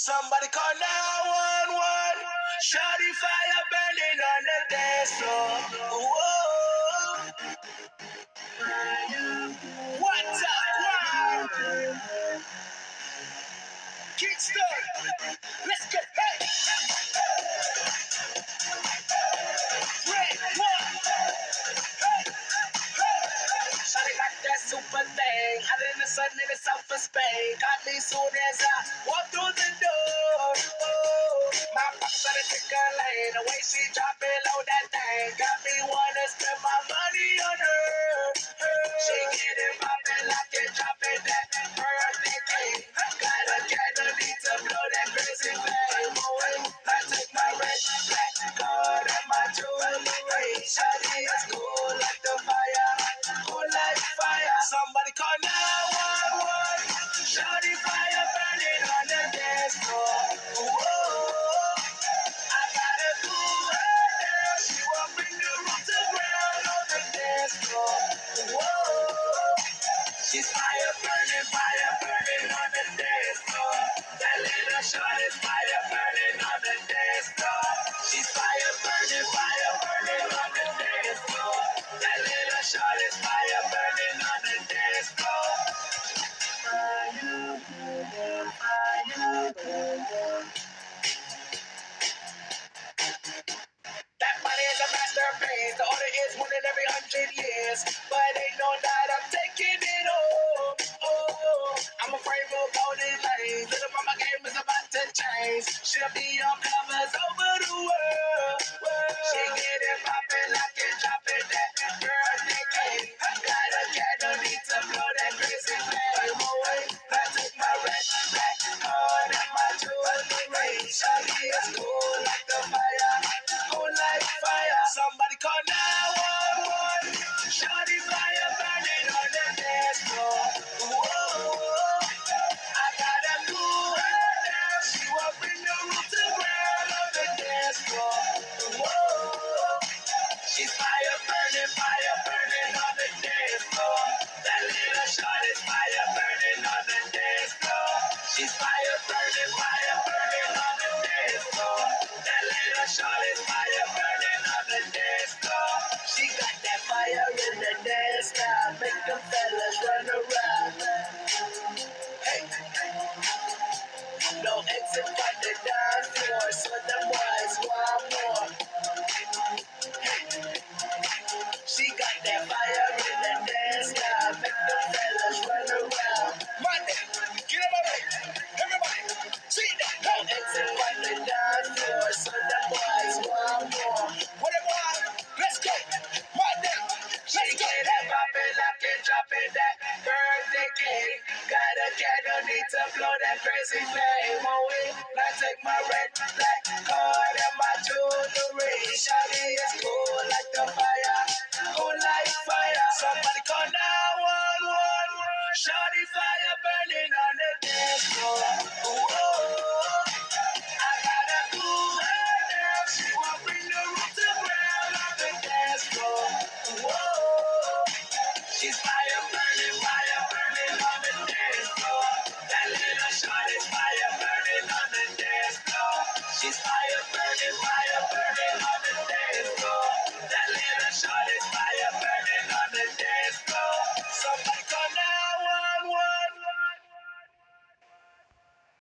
Somebody call 911. Shawty fire burning on the dance floor. Whoa. What's up, wow? Kingston. Let's go. Hey. Red one. Hey. Hey. Shawty got that super thing. Out in the sun in the south of Spain. Got me soon as I she's fire burning, fire burning on the dance floor. That little shot is fire years. But ain't no doubt I'm taking it all. Oh, I'm afraid we'll go delay. Little mama game is about to change. She'll be on covers over the world. She get it poppin' like it dropping that birthday cake. Got a candle, need to blow that crazy flame away. I take my red, black card and my jewelry. Shawty is cool she's fire burning, fire burning on the dance floor. That little fire burning on the dance floor. She's fire burning, fire burning on the dance floor. That little fire burning on the dance floor. She got that fire in the dance now. Make them fellas run around. Hey, no exit on the That fire in the. Make fellas run around. Get up. Everybody, see that. It's the boys want more. Let's go. Let's go. That birthday cake. Got a need to blow that crazy flame take my red, black card and my jewelry. Shawty is cool.